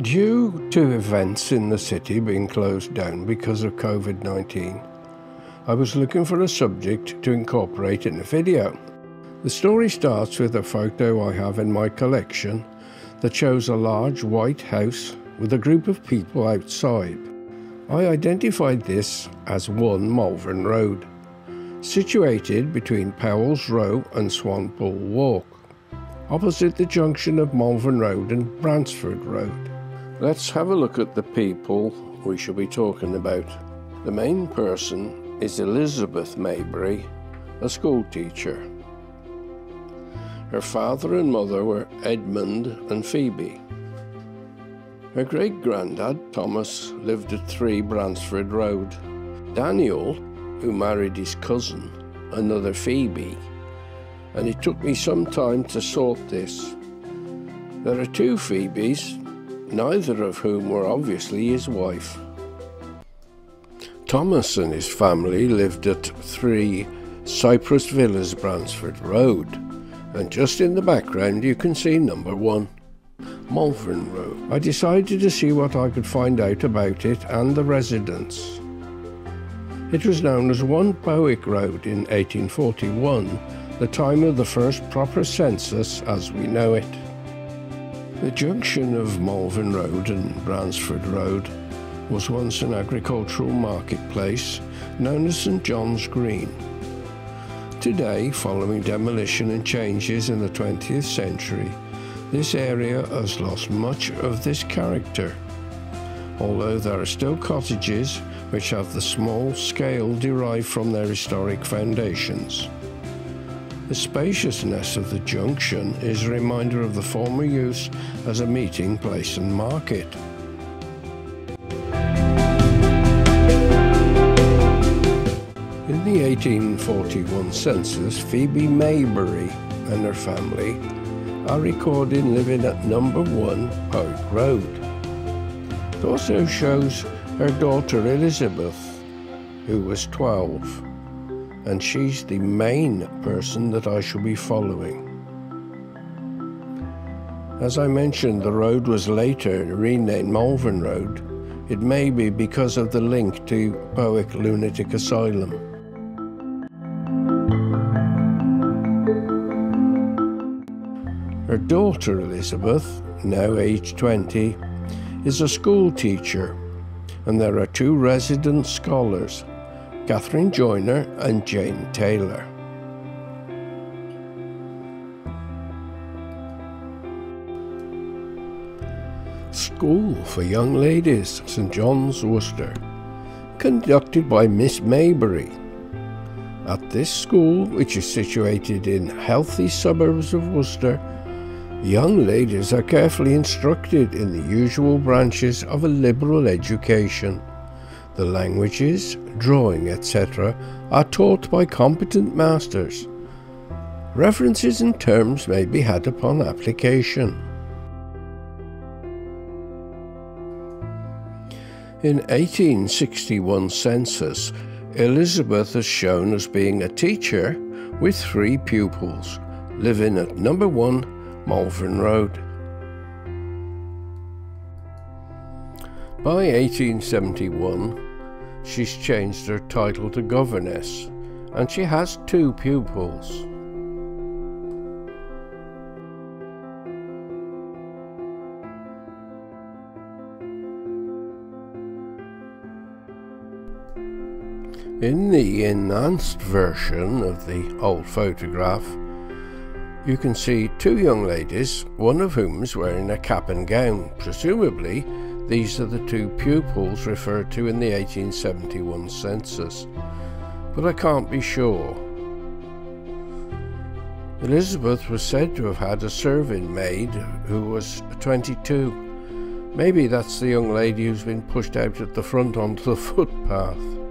Due to events in the city being closed down because of COVID 19, I was looking for a subject to incorporate in a video. The story starts with a photo I have in my collection that shows a large white house with a group of people outside. I identified this as 1 Malvern Road, situated between Powell's Row and Swanpool Walk, opposite the junction of Malvern Road and Bransford Road. Let's have a look at the people we shall be talking about. The main person is Elizabeth Maybury, a schoolteacher. Her father and mother were Edmund and Phoebe. Her great granddad, Thomas, lived at 3 Bransford Road. Daniel, who married his cousin, another Phoebe, and it took me some time to sort this. There are two Phoebes, neither of whom were obviously his wife. Thomas and his family lived at 3 Cypress Villas, Bransford Road, and just in the background you can see number 1, Malvern Road. I decided to see what I could find out about it and the residents. It was known as One Powick Road in 1841, the time of the first proper census as we know it. The junction of Malvern Road and Bransford Road was once an agricultural marketplace known as St John's Green. Today, following demolition and changes in the 20th century, this area has lost much of this character, although there are still cottages which have the small scale derived from their historic foundations. The spaciousness of the junction is a reminder of the former use as a meeting place and market. In the 1841 census, Phoebe Maybury and her family are recorded living at number 1 Powick Road. It also shows her daughter Elizabeth, who was 12 and she's the main person that I shall be following. As I mentioned, the road was later renamed Malvern Road. It may be because of the link to Powick Lunatic Asylum. Her daughter Elizabeth, now aged 20, is a school teacher, and there are two resident scholars, Catherine Joyner and Jane Taylor. School for Young Ladies, St John's, Worcester, conducted by Miss Maybury. At this school, which is situated in healthy suburbs of Worcester, young ladies are carefully instructed in the usual branches of a liberal education. The languages, drawing, etc., are taught by competent masters. References and terms may be had upon application. In 1861 census, Elizabeth is shown as being a teacher with three pupils, living at number 1 Malvern Road. By 1871, she's changed her title to governess, and she has two pupils. In the enhanced version of the old photograph, you can see two young ladies, one of whom is wearing a cap and gown, presumably these are the two pupils referred to in the 1871 census, but I can't be sure. Elizabeth was said to have had a serving maid who was 22. Maybe that's the young lady who's been pushed out at the front onto the footpath.